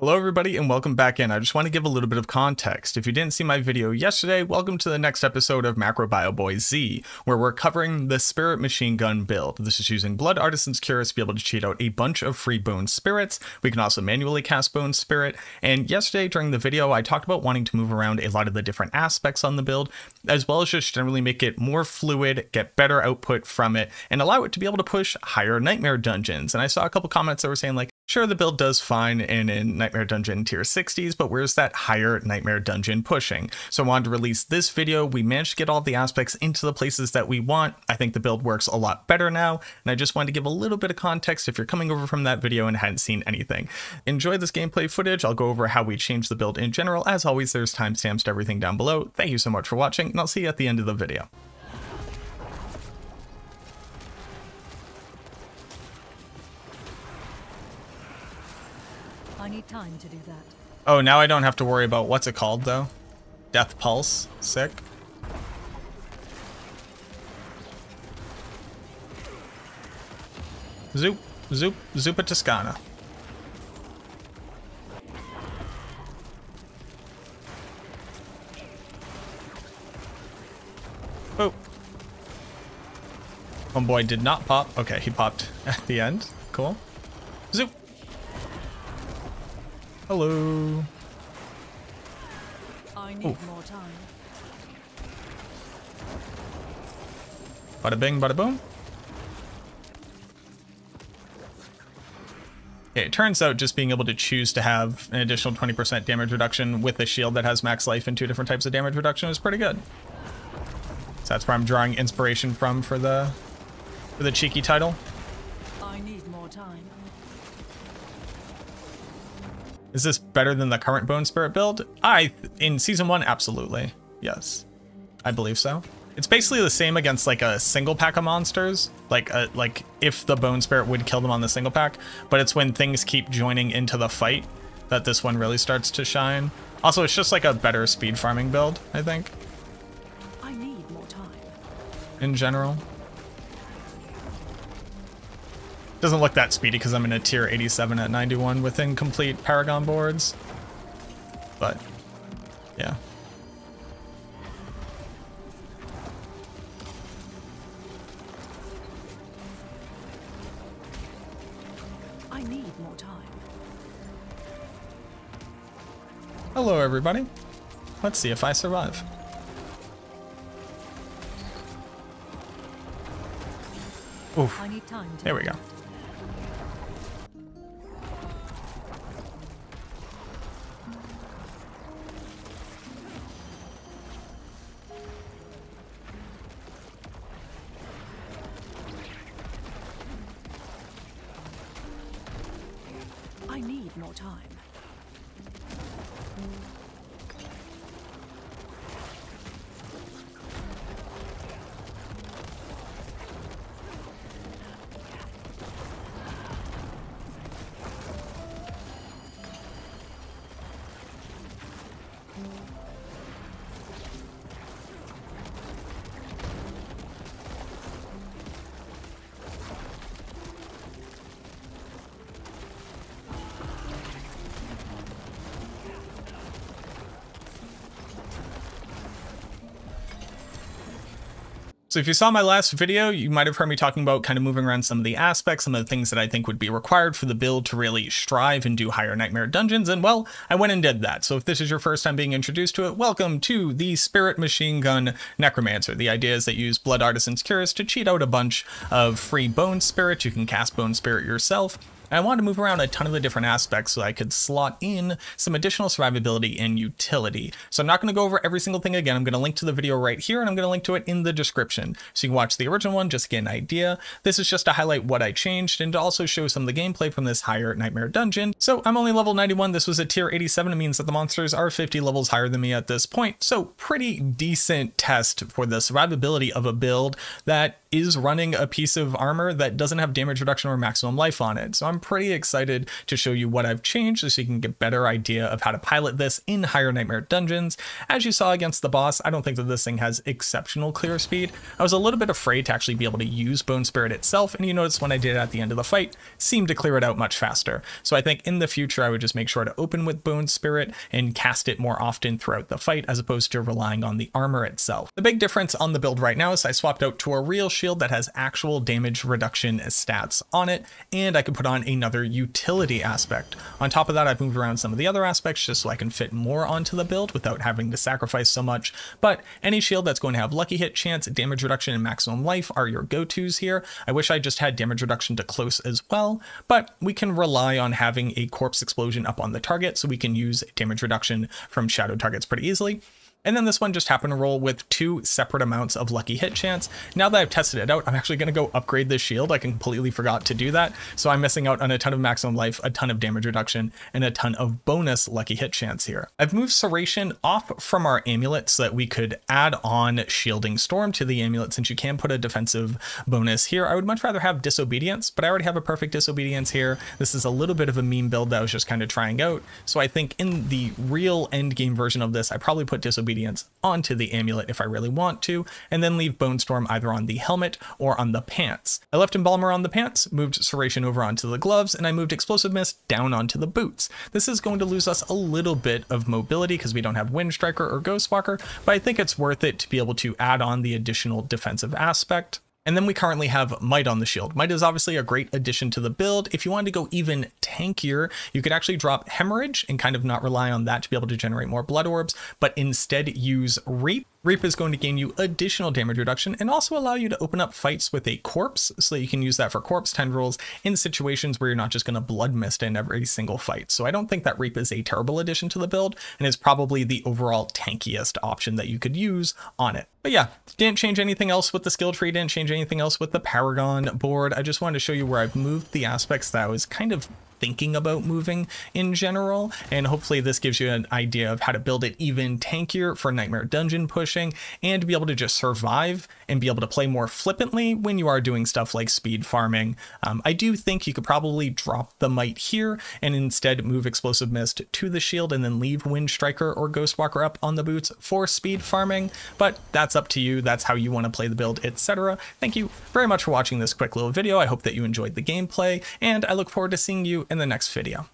Hello everybody and welcome back in. I just want to give a little bit of context. If you didn't see my video yesterday, welcome to the next episode of MacroBioBoi Z, where we're covering the Spirit Machine Gun build. This is using Blood Artisan's Cuirass to be able to cheat out a bunch of free Bone Spirits. We can also manually cast Bone Spirit, and yesterday during the video I talked about wanting to move around a lot of the different aspects on the build, as well as just generally make it more fluid, get better output from it, and allow it to be able to push higher Nightmare dungeons. And I saw a couple comments that were saying like, Sure, the build does fine in, in Nightmare Dungeon tier 60s, but where's that higher Nightmare Dungeon pushing? So I wanted to release this video. We managed to get all the aspects into the places that we want. I think the build works a lot better now, and I just wanted to give a little bit of context if you're coming over from that video and hadn't seen anything. Enjoy this gameplay footage. I'll go over how we changed the build in general. As always, there's timestamps to everything down below. Thank you so much for watching, and I'll see you at the end of the video. Need time to do that. Oh, now I don't have to worry about what's it called though. Death Pulse. Sick. Zoop, zoop, zoopa Toscana. Oh. Homeboy did not pop. Okay, he popped at the end. Cool. Zoop. Hello. I need Ooh. more time. Bada bing, bada boom. Okay, it turns out just being able to choose to have an additional 20% damage reduction with a shield that has max life and two different types of damage reduction is pretty good. So that's where I'm drawing inspiration from for the for the cheeky title. I need more time. Is this better than the current Bone Spirit build? I in season one, absolutely. Yes. I believe so. It's basically the same against like a single pack of monsters, like uh, like if the Bone Spirit would kill them on the single pack, but it's when things keep joining into the fight that this one really starts to shine. Also, it's just like a better speed farming build, I think, I need more time. in general. Doesn't look that speedy because I'm in a tier 87 at 91 with incomplete Paragon boards. But, yeah. I need more time. Hello, everybody. Let's see if I survive. Oof. I need time to There we go. Time. So if you saw my last video, you might have heard me talking about kind of moving around some of the aspects, some of the things that I think would be required for the build to really strive and do higher Nightmare dungeons, and well, I went and did that. So if this is your first time being introduced to it, welcome to the Spirit Machine Gun Necromancer. The idea is that you use Blood Artisan's Cuirass to cheat out a bunch of free Bone Spirit. You can cast Bone Spirit yourself, I wanted to move around a ton of the different aspects so I could slot in some additional survivability and utility. So I'm not going to go over every single thing again. I'm going to link to the video right here and I'm going to link to it in the description. So you can watch the original one just to get an idea. This is just to highlight what I changed and to also show some of the gameplay from this higher Nightmare dungeon. So I'm only level 91. This was a tier 87. It means that the monsters are 50 levels higher than me at this point. So pretty decent test for the survivability of a build that is running a piece of armor that doesn't have damage reduction or maximum life on it. So I'm pretty excited to show you what I've changed so you can get better idea of how to pilot this in higher nightmare dungeons. As you saw against the boss, I don't think that this thing has exceptional clear speed. I was a little bit afraid to actually be able to use Bone Spirit itself, and you notice when I did it at the end of the fight, seemed to clear it out much faster. So I think in the future, I would just make sure to open with Bone Spirit and cast it more often throughout the fight as opposed to relying on the armor itself. The big difference on the build right now is I swapped out to a real shield that has actual damage reduction stats on it, and I can put on another utility aspect. On top of that, I've moved around some of the other aspects just so I can fit more onto the build without having to sacrifice so much. But any shield that's going to have lucky hit chance, damage reduction, and maximum life are your go-tos here. I wish I just had damage reduction to close as well, but we can rely on having a corpse explosion up on the target so we can use damage reduction from shadow targets pretty easily. And then this one just happened to roll with two separate amounts of lucky hit chance. Now that I've tested it out, I'm actually going to go upgrade this shield. I completely forgot to do that. So I'm missing out on a ton of maximum life, a ton of damage reduction, and a ton of bonus lucky hit chance here. I've moved Serration off from our amulet so that we could add on Shielding Storm to the amulet since you can put a defensive bonus here. I would much rather have Disobedience, but I already have a perfect Disobedience here. This is a little bit of a meme build that I was just kind of trying out. So I think in the real end game version of this, I probably put Disobedience obedience onto the amulet if I really want to, and then leave Bone Storm either on the helmet or on the pants. I left Embalmer on the pants, moved Serration over onto the gloves, and I moved Explosive Mist down onto the boots. This is going to lose us a little bit of mobility because we don't have Wind Striker or Ghostwalker, but I think it's worth it to be able to add on the additional defensive aspect. And then we currently have Might on the shield. Might is obviously a great addition to the build. If you wanted to go even tankier, you could actually drop Hemorrhage and kind of not rely on that to be able to generate more blood orbs, but instead use Reap Reap is going to gain you additional damage reduction and also allow you to open up fights with a corpse so you can use that for corpse tendrils in situations where you're not just going to blood mist in every single fight. So I don't think that Reap is a terrible addition to the build and is probably the overall tankiest option that you could use on it. But yeah, didn't change anything else with the skill tree, didn't change anything else with the Paragon board. I just wanted to show you where I've moved the aspects that I was kind of thinking about moving in general. And hopefully this gives you an idea of how to build it even tankier for Nightmare Dungeon pushing and be able to just survive and be able to play more flippantly when you are doing stuff like speed farming. Um, I do think you could probably drop the Might here and instead move Explosive Mist to the shield and then leave Wind Striker or Ghostwalker up on the boots for speed farming, but that's up to you. That's how you want to play the build, etc. Thank you very much for watching this quick little video. I hope that you enjoyed the gameplay, and I look forward to seeing you in the next video.